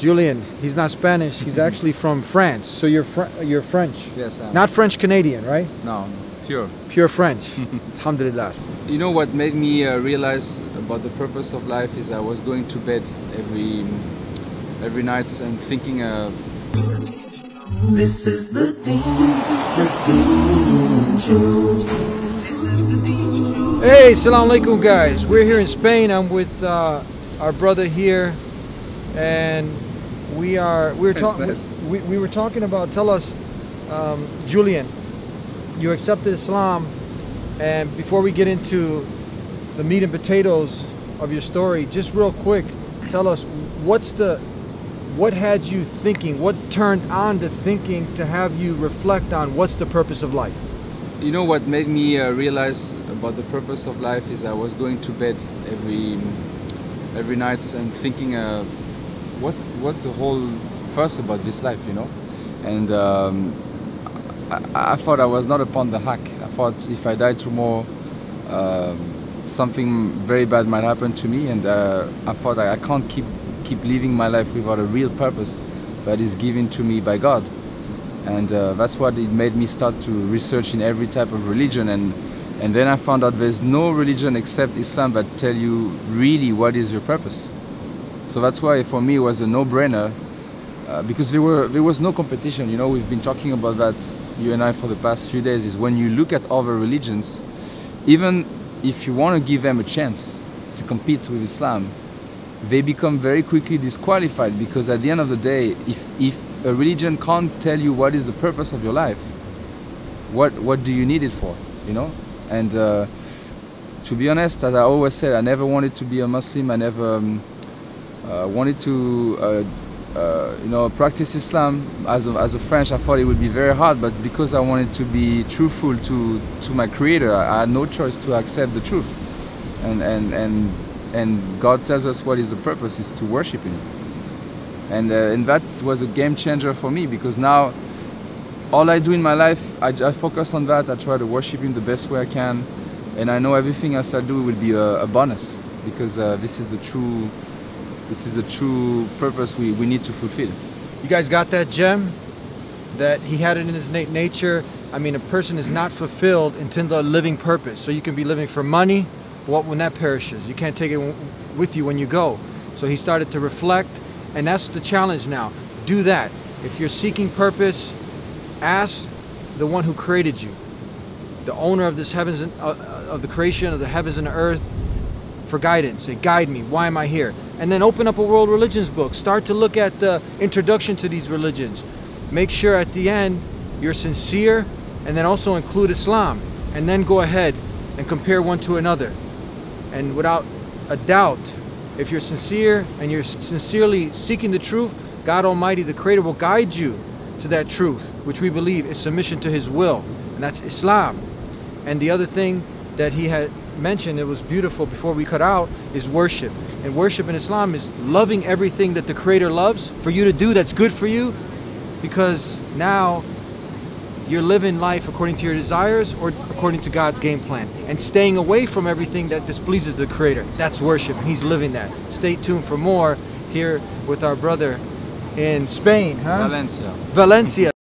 Julian, he's not Spanish. He's actually from France. So you're Fr- you're French. Yes, I am. Not French Canadian, right? No, pure. Pure French. Alhamdulillah. You know what made me uh, realize about the purpose of life is I was going to bed every every night and thinking. Uh, This is the Deen, this is the Deen Show. Hey, salam alaikum, guys. We're here in Spain. I'm with uh, our brother here, and we are we were talking. We, we were talking about. Tell us, um, Julian, you accepted Islam, and before we get into the meat and potatoes of your story, just real quick, tell us what's the what had you thinking? What turned on to thinking to have you reflect on what's the purpose of life? you know what made me uh, realize about the purpose of life is I was going to bed every every night and thinking, uh, what's what's the whole fuss about this life, you know? And um, I, I thought I was not upon the haqq. I thought if I die tomorrow, um, something very bad might happen to me, and uh, I thought I, I can't keep keep living my life without a real purpose that is given to me by God and uh, that's what it made me start to research in every type of religion and and then I found out there's no religion except Islam that tell you really what is your purpose so that's why for me it was a no-brainer uh, because there were there was no competition. You know we've been talking about that you and I for the past few days is when you look at other religions even if you want to give them a chance to compete with Islam they become very quickly disqualified because at the end of the day if if a religion can't tell you what is the purpose of your life what what do you need it for you know? And uh, to be honest as i always said i never wanted to be a muslim. I never um, uh, wanted to uh, uh, you know practice islam. As a, as a french i thought it would be very hard but because i wanted to be truthful to to my creator i, had no choice to accept the truth. And and and and god tells us what is the purpose is to worship him. And, uh, and that was a game changer for me because now all I do in my life, I, I, focus on that. I try to worship Him the best way I can, and I know everything else I do will be a, a bonus because uh, this is the true, this is the true purpose we, we need to fulfill. You guys got that gem? That he had it in his innate nature. I mean, a person is not fulfilled until the living purpose. So you can be living for money, but when that perishes, you can't take it with you when you go. So he started to reflect, and that's the challenge now. Do that. If you're seeking purpose, ask the one who created you, the owner of this heavens and, uh, of the creation of the heavens and the earth, for guidance. Say, guide me. Why am I here? And then open up a world religions book. Start to look at the introduction to these religions. Make sure at the end you're sincere, and then also include Islam, and then go ahead and compare one to another. And without a doubt, if you're sincere and you're sincerely seeking the truth, God Almighty, the Creator, will guide you to that truth, which we believe is submission to His will, and that's Islam. And the other thing that he had mentioned, it was beautiful before we cut out, is worship. And worship in Islam is loving everything that the Creator loves for you to do that's good for you, because now you're living life according to your desires or according to God's game plan, and staying away from everything that displeases the Creator. That's worship, and He's living that. Stay tuned for more here with our brother in Spain, huh? Valencia. Valencia.